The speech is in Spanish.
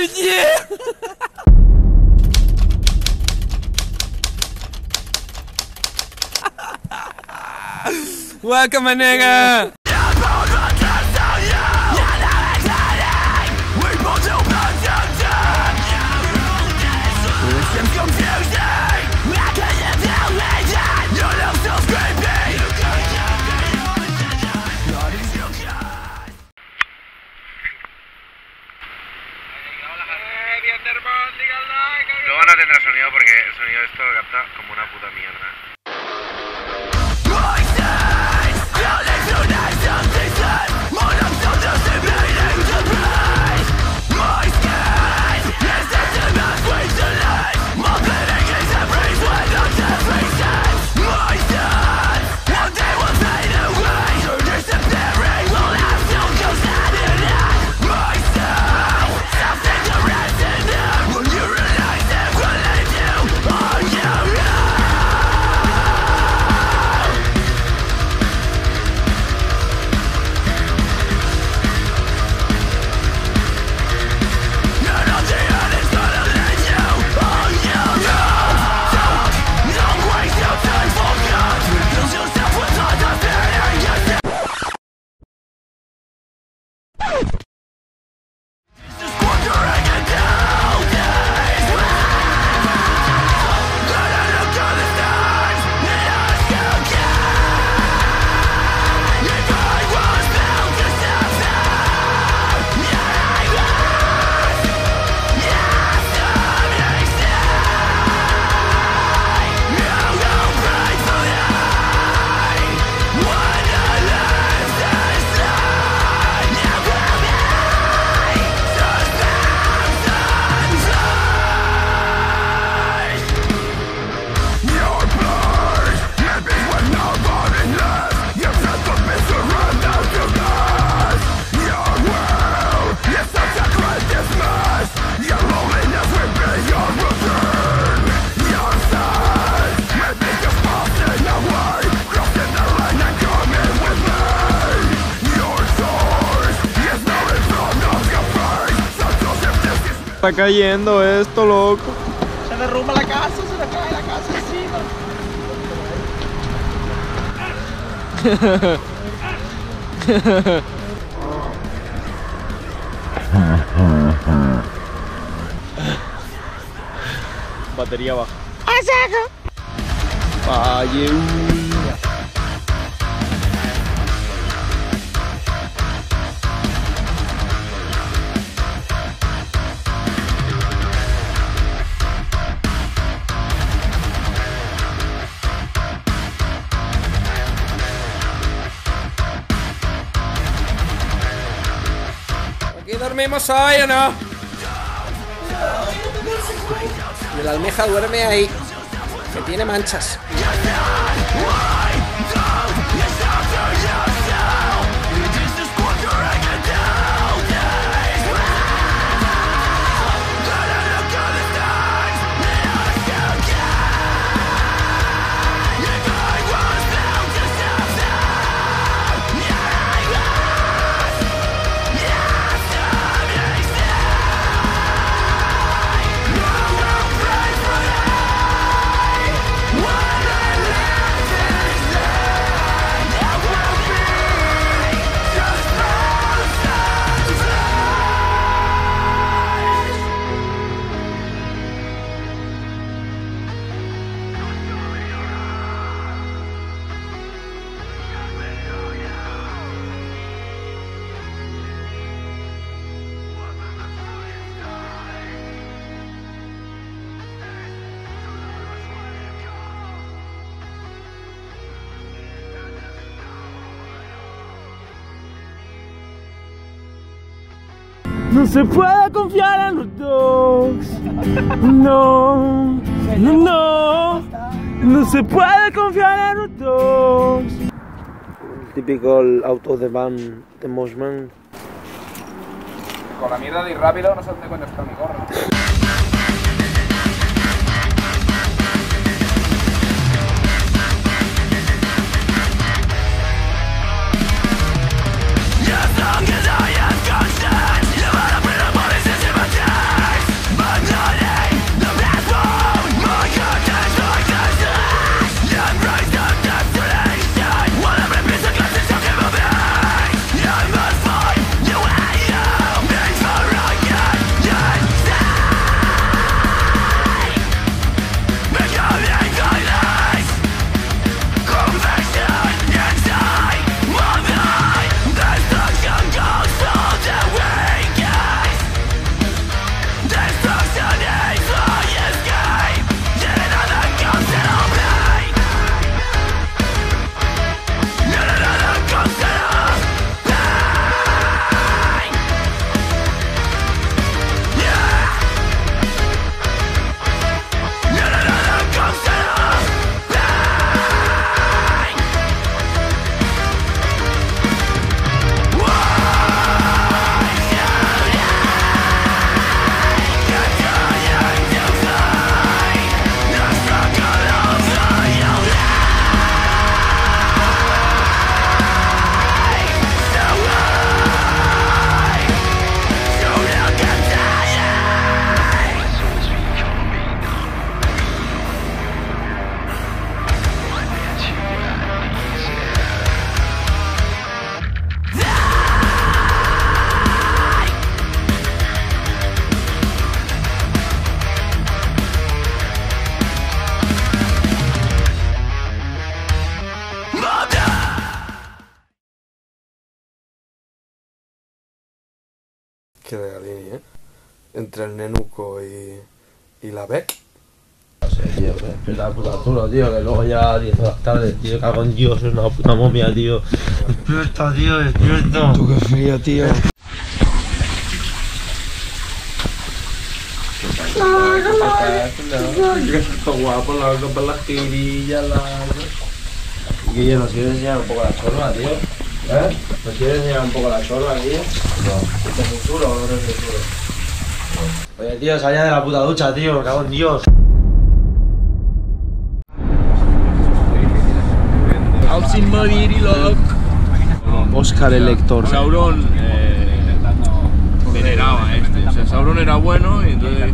réuni Wah kemana kan? Esto capta como una puta mierda. Está cayendo esto, loco. Se derrumba la casa, se le cae la casa encima. Batería baja. Valle. ¿Aquí dormimos hoy o no? Y la almeja duerme ahí, que tiene manchas. No se puede confiar en los dogs. No, no, no. No se puede confiar en los dogs. Típico auto de van de Moshman. Con la mierda de ir rápido no sé dónde coño está mi gorro. Regalini, ¿eh? Entre el Nenuco y, y la Beck. tío, me despierta la puta Arturo, tío, que luego ya 10 de la tarde, tío, cago en Dios, es una puta momia, tío. Despierta, tío, despierta. Tú qué frío, tío. Guapo, la con las tirillas, la... Y que yo nos quiere enseñar un poco la chorba, tío. ¿Eh? ¿Nos quiere enseñar un poco la chorba, tío? No. ¿Te censuro o no te censuro? Oye, tío, salía de la puta ducha, tío, me cago en Dios. Oscar el lector. Sauron eh, veneraba a este. O sea, Sauron era bueno y entonces